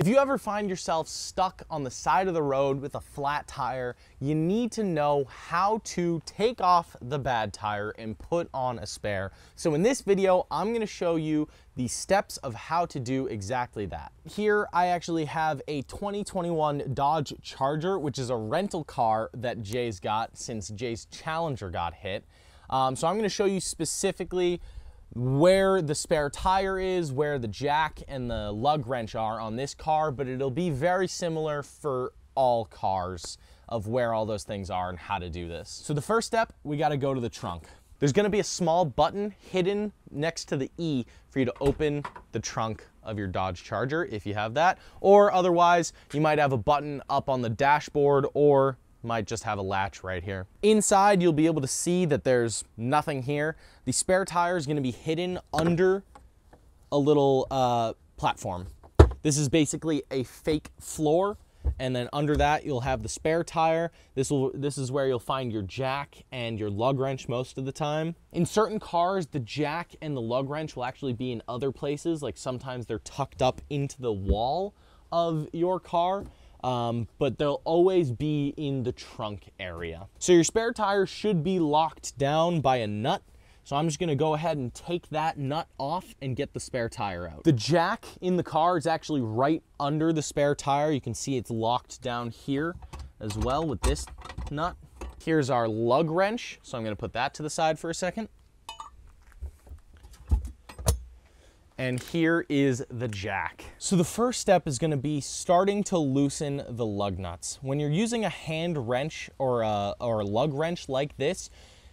If you ever find yourself stuck on the side of the road with a flat tire, you need to know how to take off the bad tire and put on a spare. So in this video, I'm gonna show you the steps of how to do exactly that. Here, I actually have a 2021 Dodge Charger, which is a rental car that Jay's got since Jay's Challenger got hit. Um, so I'm gonna show you specifically where the spare tire is, where the jack and the lug wrench are on this car, but it'll be very similar for all cars of where all those things are and how to do this. So the first step, we gotta go to the trunk. There's gonna be a small button hidden next to the E for you to open the trunk of your Dodge Charger if you have that, or otherwise you might have a button up on the dashboard or might just have a latch right here. Inside, you'll be able to see that there's nothing here. The spare tire is gonna be hidden under a little uh, platform. This is basically a fake floor and then under that you'll have the spare tire. This will this is where you'll find your jack and your lug wrench most of the time. In certain cars, the jack and the lug wrench will actually be in other places, like sometimes they're tucked up into the wall of your car um, but they'll always be in the trunk area. So your spare tire should be locked down by a nut. So I'm just gonna go ahead and take that nut off and get the spare tire out. The jack in the car is actually right under the spare tire. You can see it's locked down here as well with this nut. Here's our lug wrench. So I'm gonna put that to the side for a second. And here is the jack. So the first step is gonna be starting to loosen the lug nuts. When you're using a hand wrench or a, or a lug wrench like this,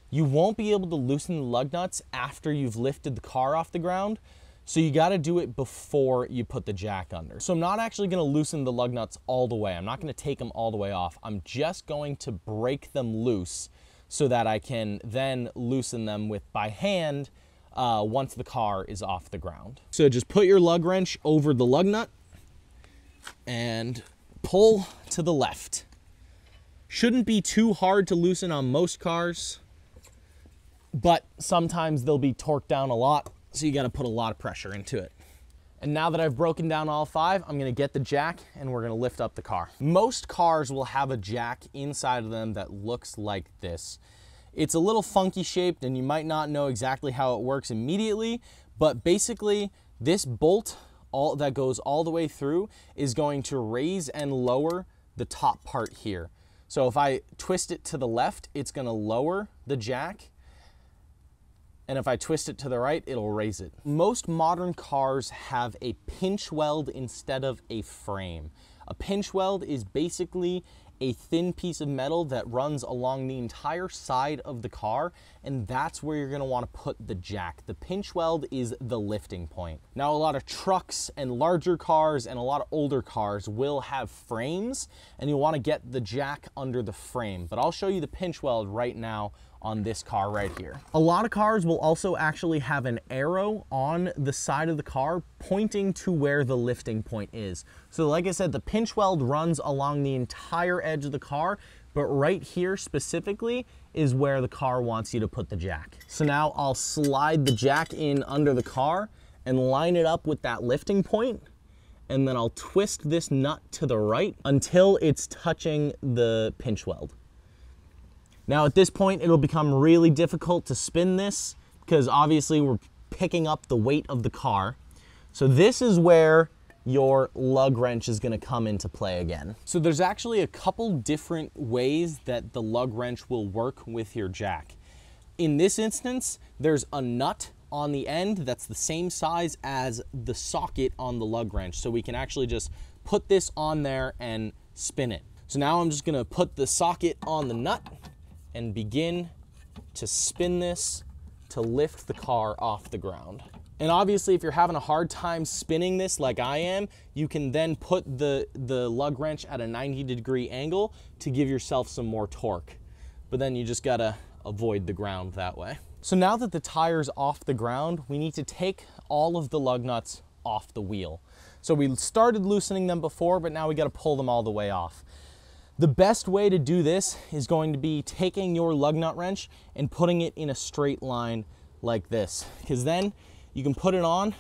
you won't be able to loosen the lug nuts after you've lifted the car off the ground. So you gotta do it before you put the jack under. So I'm not actually gonna loosen the lug nuts all the way. I'm not gonna take them all the way off. I'm just going to break them loose so that I can then loosen them with by hand uh, once the car is off the ground. So just put your lug wrench over the lug nut and pull to the left. Shouldn't be too hard to loosen on most cars, but sometimes they'll be torqued down a lot, so you gotta put a lot of pressure into it. And now that I've broken down all five, I'm gonna get the jack and we're gonna lift up the car. Most cars will have a jack inside of them that looks like this. It's a little funky shaped and you might not know exactly how it works immediately, but basically this bolt all that goes all the way through is going to raise and lower the top part here. So if I twist it to the left, it's gonna lower the jack. And if I twist it to the right, it'll raise it. Most modern cars have a pinch weld instead of a frame. A pinch weld is basically a thin piece of metal that runs along the entire side of the car and that's where you're going to want to put the jack. The pinch weld is the lifting point. Now a lot of trucks and larger cars and a lot of older cars will have frames and you want to get the jack under the frame but I'll show you the pinch weld right now on this car right here. A lot of cars will also actually have an arrow on the side of the car pointing to where the lifting point is. So like I said, the pinch weld runs along the entire edge of the car, but right here specifically is where the car wants you to put the jack. So now I'll slide the jack in under the car and line it up with that lifting point and then I'll twist this nut to the right until it's touching the pinch weld. Now at this point, it'll become really difficult to spin this because obviously we're picking up the weight of the car. So this is where your lug wrench is gonna come into play again. So there's actually a couple different ways that the lug wrench will work with your jack. In this instance, there's a nut on the end that's the same size as the socket on the lug wrench. So we can actually just put this on there and spin it. So now I'm just gonna put the socket on the nut and begin to spin this to lift the car off the ground. And obviously, if you're having a hard time spinning this like I am, you can then put the, the lug wrench at a 90 degree angle to give yourself some more torque. But then you just gotta avoid the ground that way. So now that the tire's off the ground, we need to take all of the lug nuts off the wheel. So we started loosening them before, but now we gotta pull them all the way off. The best way to do this is going to be taking your lug nut wrench and putting it in a straight line like this, because then you can put it on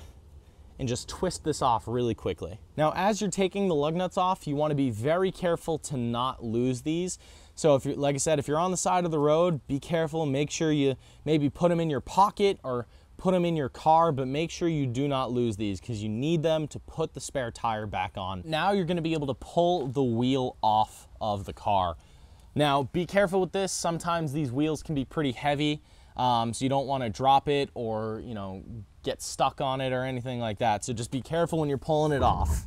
and just twist this off really quickly. Now, as you're taking the lug nuts off, you wanna be very careful to not lose these. So if you're, like I said, if you're on the side of the road, be careful, make sure you maybe put them in your pocket or put them in your car, but make sure you do not lose these because you need them to put the spare tire back on. Now you're gonna be able to pull the wheel off of the car. Now, be careful with this. Sometimes these wheels can be pretty heavy, um, so you don't wanna drop it or, you know, get stuck on it or anything like that. So just be careful when you're pulling it off.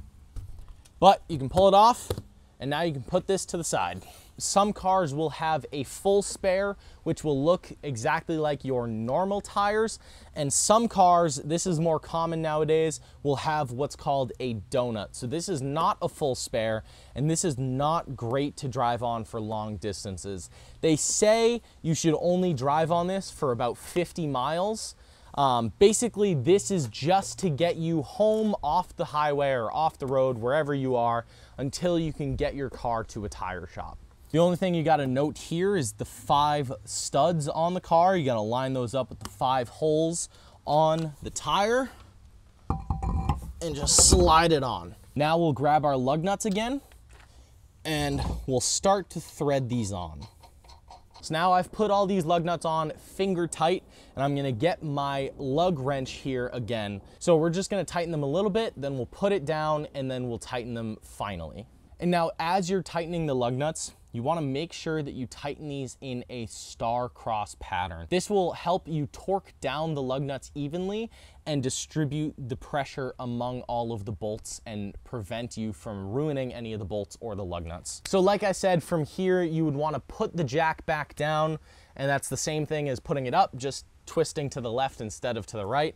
But you can pull it off, and now you can put this to the side. Some cars will have a full spare, which will look exactly like your normal tires. And some cars, this is more common nowadays, will have what's called a donut. So this is not a full spare, and this is not great to drive on for long distances. They say you should only drive on this for about 50 miles. Um, basically, this is just to get you home off the highway or off the road, wherever you are, until you can get your car to a tire shop. The only thing you gotta note here is the five studs on the car. You gotta line those up with the five holes on the tire and just slide it on. Now we'll grab our lug nuts again and we'll start to thread these on. So now I've put all these lug nuts on finger tight and I'm gonna get my lug wrench here again. So we're just gonna tighten them a little bit, then we'll put it down and then we'll tighten them finally. And now as you're tightening the lug nuts, you wanna make sure that you tighten these in a star cross pattern. This will help you torque down the lug nuts evenly and distribute the pressure among all of the bolts and prevent you from ruining any of the bolts or the lug nuts. So like I said, from here, you would wanna put the jack back down and that's the same thing as putting it up, just twisting to the left instead of to the right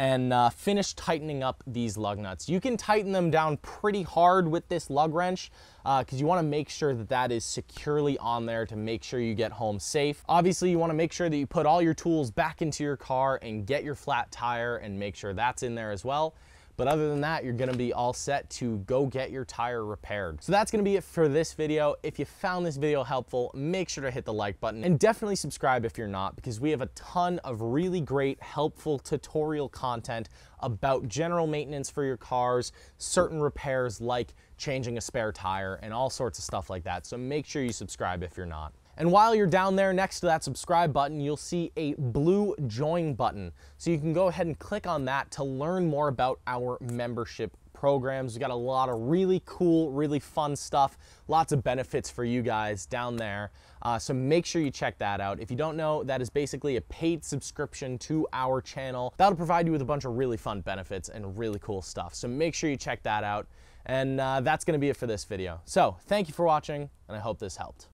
and uh, finish tightening up these lug nuts. You can tighten them down pretty hard with this lug wrench because uh, you want to make sure that that is securely on there to make sure you get home safe. Obviously, you want to make sure that you put all your tools back into your car and get your flat tire and make sure that's in there as well. But other than that, you're gonna be all set to go get your tire repaired. So that's gonna be it for this video. If you found this video helpful, make sure to hit the like button and definitely subscribe if you're not because we have a ton of really great, helpful tutorial content about general maintenance for your cars, certain repairs like changing a spare tire and all sorts of stuff like that. So make sure you subscribe if you're not. And while you're down there next to that subscribe button, you'll see a blue join button. So you can go ahead and click on that to learn more about our membership programs. We've got a lot of really cool, really fun stuff, lots of benefits for you guys down there. Uh, so make sure you check that out. If you don't know, that is basically a paid subscription to our channel. That'll provide you with a bunch of really fun benefits and really cool stuff. So make sure you check that out. And uh, that's gonna be it for this video. So thank you for watching, and I hope this helped.